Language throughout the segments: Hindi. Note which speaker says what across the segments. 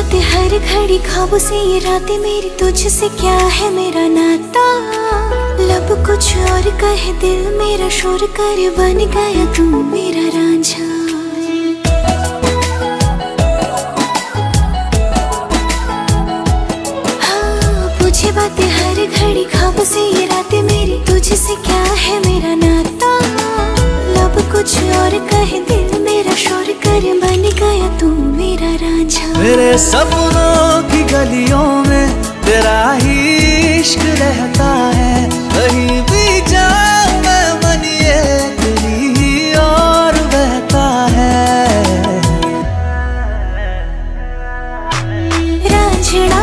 Speaker 1: बातें हर घड़ी खाबों से ये रातें मेरी तुझसे क्या है मेरा नाता? लब कुछ और कहे दिल मेरा शोर कर बन गया तू मेरा रांझा। हाँ बातें हर घड़ी खाबों से ये रातें मेरी तुझसे क्या
Speaker 2: सपनों की गलियों में तेरा ही इश्क रहता है। कहीं भी जाऊँ मैं मन तेरी ही और बहता है।
Speaker 1: रांझड़ा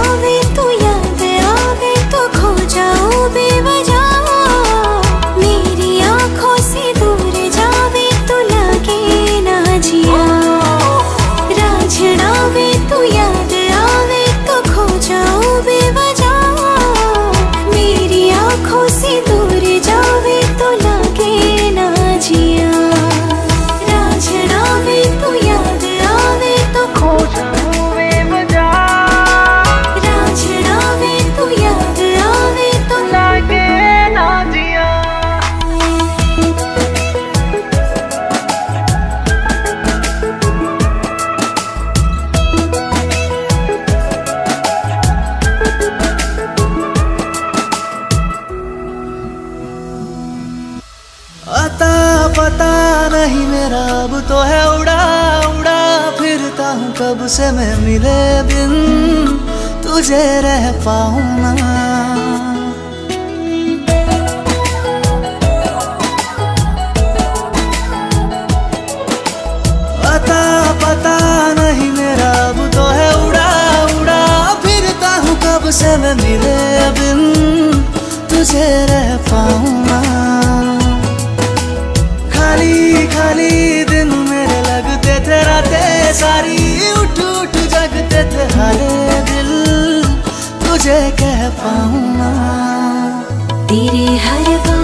Speaker 2: नहीं मेरा, अब तो है उड़ा उड़ा। फिरता हूँ कब से मैं मिले बिन, तुझे रह पाऊँ ना। पता नहीं मेरा, अब तो से मैं मिले बिन, तुझे रह पाऊँ ना। खाली दिन मेरे लगते थे, रातें सारी उठ उठ जगते थे। हरे दिल, तुझे कह पाऊँ
Speaker 1: तेरे हर बार